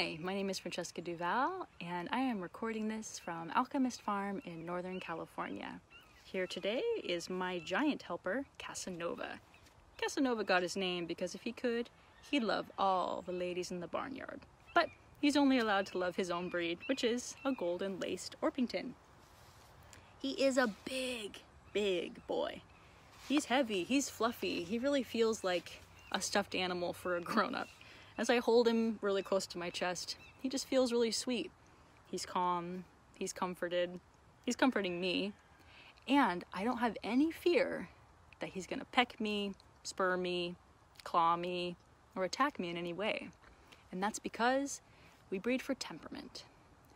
Hi, my name is Francesca Duval, and I am recording this from Alchemist Farm in Northern California. Here today is my giant helper, Casanova. Casanova got his name because if he could, he'd love all the ladies in the barnyard. But he's only allowed to love his own breed, which is a golden laced Orpington. He is a big, big boy. He's heavy, he's fluffy, he really feels like a stuffed animal for a grown up. As I hold him really close to my chest, he just feels really sweet. He's calm, he's comforted, he's comforting me, and I don't have any fear that he's gonna peck me, spur me, claw me, or attack me in any way. And that's because we breed for temperament.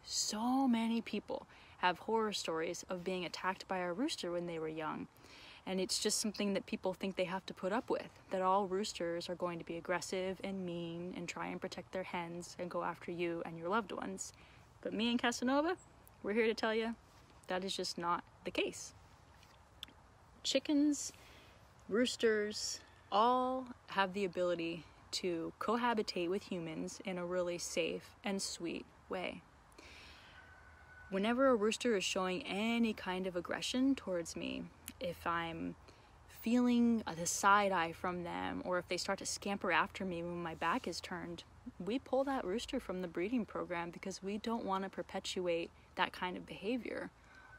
So many people have horror stories of being attacked by a rooster when they were young and it's just something that people think they have to put up with that all roosters are going to be aggressive and mean and try and protect their hens and go after you and your loved ones. But me and Casanova, we're here to tell you that is just not the case. Chickens, roosters, all have the ability to cohabitate with humans in a really safe and sweet way. Whenever a rooster is showing any kind of aggression towards me, if I'm feeling the side eye from them or if they start to scamper after me when my back is turned, we pull that rooster from the breeding program because we don't want to perpetuate that kind of behavior.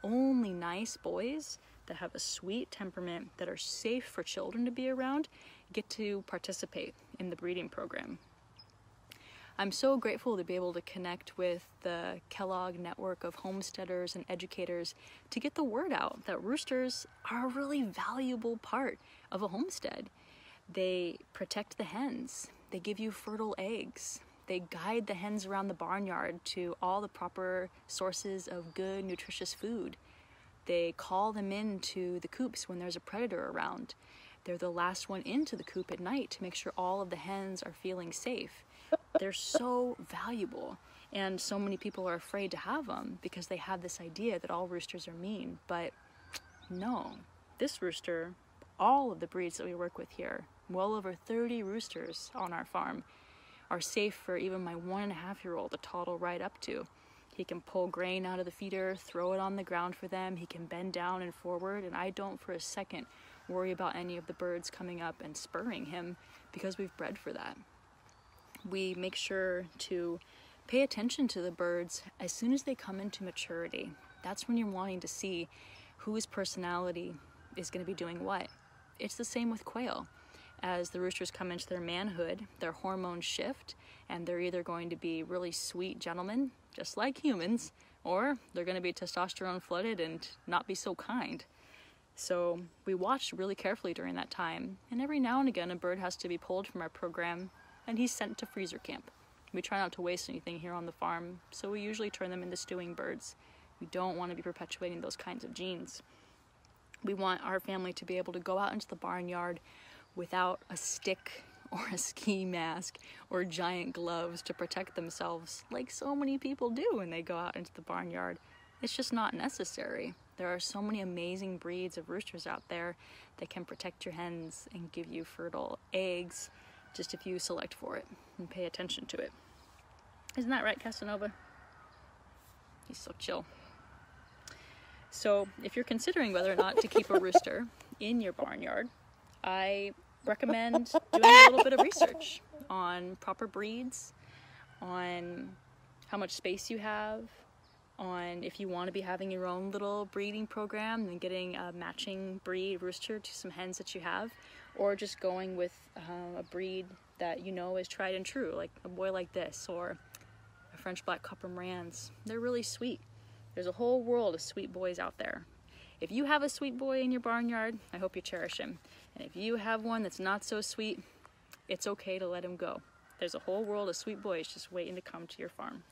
Only nice boys that have a sweet temperament that are safe for children to be around get to participate in the breeding program. I'm so grateful to be able to connect with the Kellogg network of homesteaders and educators to get the word out that roosters are a really valuable part of a homestead. They protect the hens, they give you fertile eggs, they guide the hens around the barnyard to all the proper sources of good, nutritious food. They call them into the coops when there's a predator around. They're the last one into the coop at night to make sure all of the hens are feeling safe. They're so valuable, and so many people are afraid to have them because they have this idea that all roosters are mean. But no, this rooster, all of the breeds that we work with here, well over 30 roosters on our farm, are safe for even my one and a half year old to toddle right up to. He can pull grain out of the feeder, throw it on the ground for them. He can bend down and forward, and I don't for a second worry about any of the birds coming up and spurring him because we've bred for that we make sure to pay attention to the birds as soon as they come into maturity. That's when you're wanting to see whose personality is going to be doing what. It's the same with quail. As the roosters come into their manhood, their hormones shift, and they're either going to be really sweet gentlemen, just like humans, or they're going to be testosterone flooded and not be so kind. So we watch really carefully during that time, and every now and again a bird has to be pulled from our program and he's sent to freezer camp. We try not to waste anything here on the farm, so we usually turn them into stewing birds. We don't want to be perpetuating those kinds of genes. We want our family to be able to go out into the barnyard without a stick or a ski mask or giant gloves to protect themselves, like so many people do when they go out into the barnyard. It's just not necessary. There are so many amazing breeds of roosters out there that can protect your hens and give you fertile eggs just if you select for it and pay attention to it. Isn't that right, Casanova? He's so chill. So, if you're considering whether or not to keep a rooster in your barnyard, I recommend doing a little bit of research on proper breeds, on how much space you have, on if you want to be having your own little breeding program and getting a matching breed rooster to some hens that you have, or just going with uh, a breed that you know is tried and true, like a boy like this, or a French Black Copper Marans. They're really sweet. There's a whole world of sweet boys out there. If you have a sweet boy in your barnyard, I hope you cherish him. And if you have one that's not so sweet, it's okay to let him go. There's a whole world of sweet boys just waiting to come to your farm.